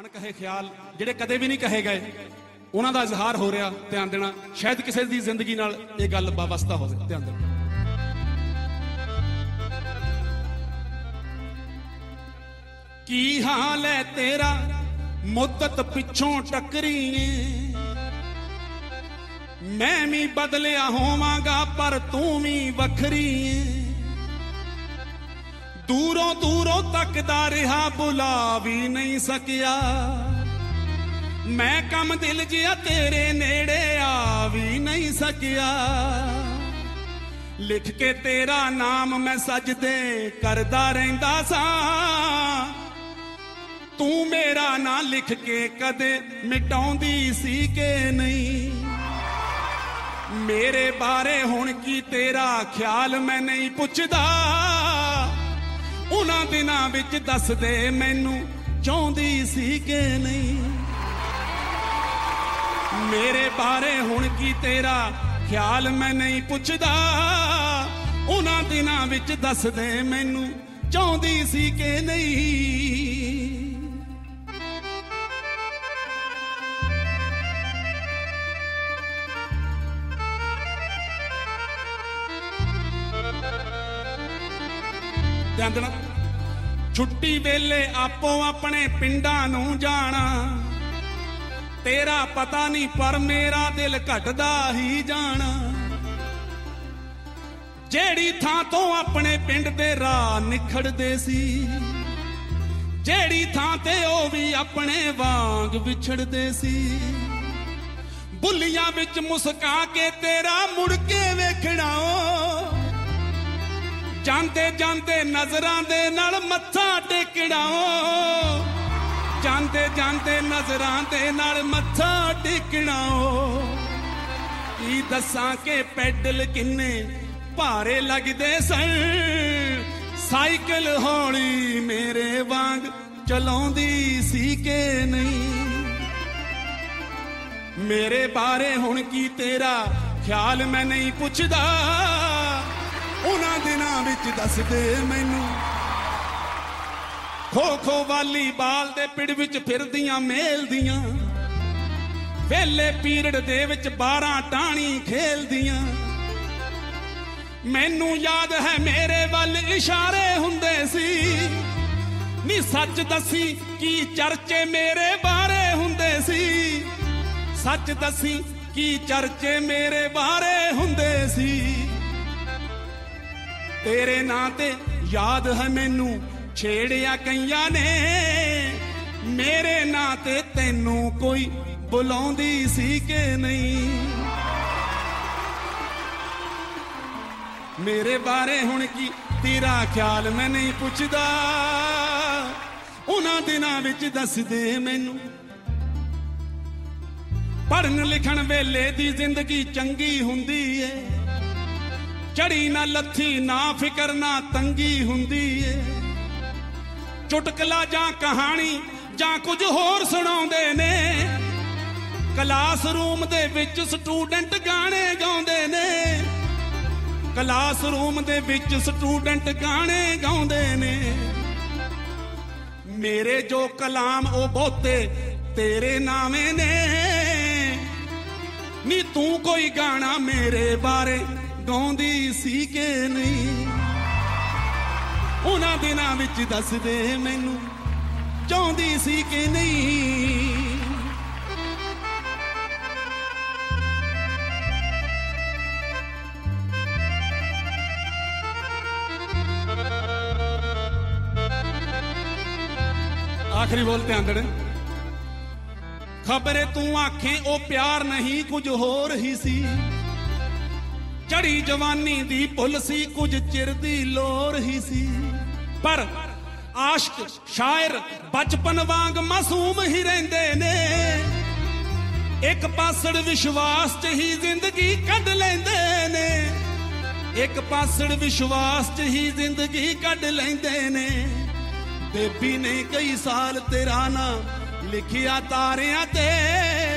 ਅਣਕਹੇ ਖਿਆਲ ਜਿਹੜੇ ਕਦੇ ਵੀ ਨਹੀਂ ਕਹੇ ਗਏ। ਉਹਨਾਂ ਦਾ ਇਜ਼ਹਾਰ ਹੋ ਰਿਹਾ, ਧਿਆਨ ਦੇਣਾ। ਸ਼ਾਇਦ ਕਿਸੇ ਦੀ ਜ਼ਿੰਦਗੀ ਨਾਲ ਇਹ ਗੱਲ ਵਾਬਸਤਾ ਹੋਵੇ। ਧਿਆਨ ਦੇਣਾ। ਕੀ ਹਾਲ ਹੈ ਤੇਰਾ ਮੁੱਦਤ ਪਿੱਛੋਂ ਟੱਕਰੀਏ ਮੈਂ ਵੀ ਬਦਲਿਆ ਹੋਵਾਂਗਾ, ਪਰ ਤੂੰ ਵੀ ਵੱਖਰੀ ਏ। ਦੂਰੋਂ ਦੂਰੋਂ ਤੱਕਦਾ ਰਿਹਾ ਬੁਲਾ ਵੀ ਨਹੀਂ ਸਕਿਆ। ਮੈਂ ਕੰਮ ਦਿਲ ਜਿਆ ਤੇਰੇ ਨੇੜੇ ਆ ਵੀ ਨਹੀਂ ਸਕਿਆ। ਲਿਖ ਕੇ ਤੇਰਾ ਨਾਮ ਮੈਂ ਸਜਦੇ ਕਰਦਾ ਰਹਿੰਦਾ ਸਾਂ। ਤੂੰ ਮੇਰਾ ਨਾਂ ਲਿਖ ਕੇ ਕਦੇ ਮਿਟਾਉਂਦੀ ਸੀ ਕਿ ਨਹੀਂ? ਮੇਰੇ ਬਾਰੇ ਹੁਣ ਕੀ ਤੇਰਾ ਖਿਆਲ ਮੈਂ ਨਹੀਂ ਪੁੱਛਦਾ। ਉਹਨਾਂ ਦਿਨਾਂ ਵਿੱਚ ਦੱਸਦੇ ਮੈਨੂੰ ਚਾਹੁੰਦੀ ਸੀ ਕਿ ਨਹੀਂ। ਮੇਰੇ ਬਾਰੇ ਹੁਣ ਕੀ ਤੇਰਾ ਖਿਆਲ ਮੈਂ ਨਹੀਂ ਪੁੱਛਦਾ। ਉਹਨਾਂ ਦਿਨਾਂ ਵਿੱਚ ਦੱਸਦੇ ਮੈਨੂੰ ਚਾਹੁੰਦੀ ਸੀ ਕਿ ਨਹੀਂ। ਧਿਆਨ ਦੇਣਾ। ਛੁੱਟੀ ਵੇਲੇ ਆਪੋ ਆਪਣੇ ਪਿੰਡਾਂ ਨੂੰ ਜਾਣਾ। ਤੇਰਾ ਪਤਾ ਨਹੀਂ, ਪਰ ਮੇਰਾ ਦਿਲ ਘਟਦਾ ਹੀ ਜਾਣਾ। ਜਿਹੜੀ ਥਾਂ ਤੋਂ ਆਪਣੇ ਪਿੰਡ ਦੇ ਰਾਹ ਨਿਖੜਦੇ ਸੀ, ਜਿਹੜੀ ਥਾਂ ਤੇ ਉਹ ਵੀ ਆਪਣੇ ਵਾਂਗ ਵਿਛੜਦੇ ਸੀ। ਬੁੱਲੀਆਂ ਵਿੱਚ ਮੁਸਕਾ ਕੇ ਤੇਰਾ ਮੁੜ ਕੇ ਵੇਖਣਾ ਜਾਂਦੇ ਜਾਂਦੇ ਨਜ਼ਰਾਂ ਦੇ ਨਾਲ ਮੱਥਾ ਟੇਕਣਾ ਜਾਂਦੇ ਜਾਂਦੇ ਨਜ਼ਰਾਂ ਦੇ ਨਾਲ ਮੱਥਾ ਟੇਕਣਾ ਕੀ ਦੱਸਾਂ ਕਿ ਪੈਡਲ ਕਿੰਨੇ ਭਾਰੇ ਲੱਗਦੇ ਸਨ। ਸਾਈਕਲ ਹੌਲੀ ਮੇਰੇ ਵਾਂਗ ਚਲਾਉਂਦੀ ਸੀ ਕਿ ਨਹੀਂ? ਮੇਰੇ ਬਾਰੇ ਹੁਣ ਕੀ ਤੇਰਾ ਖਿਆਲ ਮੈਂ ਨਹੀਂ ਪੁੱਛਦਾ। ਉਹਨਾਂ ਦਿਨਾਂ ਵਿੱਚ ਦੱਸਦੇ ਮੈਨੂੰ। ਖੋ ਖੋ ਵਾਲੀ ਬਾਲ ਦੇ ਪਿੜ ਵਿੱਚ ਫਿਰਦੀਆਂ, ਮੇਲਦੀਆਂ। ਵੇਲੇ ਪੀਰਡ ਦੇ ਵਿੱਚ 12 ਟਾਣੀ ਖੇਲਦੀਆਂ। ਮੈਨੂੰ ਯਾਦ ਹੈ ਮੇਰੇ ਵੱਲ ਇਸ਼ਾਰੇ ਹੁੰਦੇ ਸੀ। ਨੀ ਸੱਚ ਦੱਸੀ ਕੀ ਚਰਚੇ ਮੇਰੇ ਬਾਰੇ ਹੁੰਦੇ ਸੀ। ਸੱਚ ਦੱਸੀ ਕੀ ਚਰਚੇ ਮੇਰੇ ਬਾਰੇ ਹੁੰਦੇ ਸੀ। ਤੇਰੇ ਨਾਂ ਤੇ ਯਾਦ ਹੈ ਮੈਨੂੰ, ਛੇੜਿਆ ਕਈਆਂ ਨੇ। ਮੇਰੇ ਨਾਂ ਤੇ ਤੈਨੂੰ ਕੋਈ ਬੁਲਾਉਂਦੀ ਸੀ ਕਿ ਨਹੀਂ? ਮੇਰੇ ਬਾਰੇ ਹੁਣ ਕੀ ਤੇਰਾ ਖਿਆਲ ਮੈਂ ਨਹੀਂ ਪੁੱਛਦਾ। ਉਹਨਾਂ ਦਿਨਾਂ ਵਿੱਚ ਦੱਸਦੇ ਮੈਨੂੰ। ਪੜਨ ਲਿਖਣ ਵੇਲੇ ਦੀ ਜ਼ਿੰਦਗੀ ਚੰਗੀ ਹੁੰਦੀ ਏ। ਚੜੀ ਨਾ ਲੱਥੀ, ਨਾ ਫਿਕਰ, ਨਾ ਤੰਗੀ ਹੁੰਦੀ ਏ। ਚੁਟਕਲਾ ਜਾਂ ਕਹਾਣੀ ਜਾਂ ਕੁਝ ਹੋਰ ਸੁਣਾਉਂਦੇ ਨੇ। ਕਲਾਸਰੂਮ ਦੇ ਵਿੱਚ ਸਟੂਡੈਂਟ ਗਾਣੇ ਗਾਉਂਦੇ ਨੇ। ਕਲਾਸਰੂਮ ਦੇ ਵਿੱਚ ਸਟੂਡੈਂਟ ਗਾਣੇ ਗਾਉਂਦੇ ਨੇ। ਮੇਰੇ ਜੋ ਕਲਾਮ ਉਹ ਬਹੁਤੇ ਤੇਰੇ ਨਾਵੇਂ ਨੇ। ਨੀ ਤੂੰ ਕੋਈ ਗਾਣਾ ਮੇਰੇ ਬਾਰੇ ਗਾਉਂਦੀ ਸੀ ਕਿ ਨਹੀਂ? ਉਹਨਾਂ ਦਿਨਾਂ ਵਿੱਚ ਦੱਸਦੇ ਮੈਨੂੰ, ਚਾਹੁੰਦੀ ਸੀ ਕਿ ਨਹੀਂ। ਆਖਰੀ ਬੋਲ ਧਿਆਨ ਦੇਣ ਖਬਰੇ ਤੂੰ ਆਖੇ, ਉਹ ਪਿਆਰ ਨਹੀਂ ਕੁਝ ਹੋਰ ਹੀ ਸੀ। ਚੜੀ ਜਵਾਨੀ ਦੀ ਭੁੱਲ ਸੀ, ਕੁਝ ਚਿਰ ਦੀ ਲੋਰ ਹੀ ਸੀ। ਪਰ ਆਸ਼ਕ, ਸ਼ਾਇਰ, ਬਚਪਨ ਵਾਂਗ ਮਾਸੂਮ ਹੀ ਰਹਿੰਦੇ ਨੇ। ਇੱਕ ਪਾਸੜ ਵਿਸ਼ਵਾਸ 'ਚ ਹੀ ਜ਼ਿੰਦਗੀ ਕੱਢ ਲੈਂਦੇ ਨੇ। ਇੱਕ ਪਾਸੜ ਵਿਸ਼ਵਾਸ 'ਚ ਹੀ ਜ਼ਿੰਦਗੀ ਕੱਢ ਲੈਂਦੇ ਨੇ। ਬੇਬੀ ਨੇ ਕਈ ਸਾਲ ਤੇਰਾ ਨਾਂ ਲਿਖਿਆ ਤਾਰਿਆਂ ਤੇ।